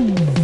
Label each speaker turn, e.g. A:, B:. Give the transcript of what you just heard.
A: mm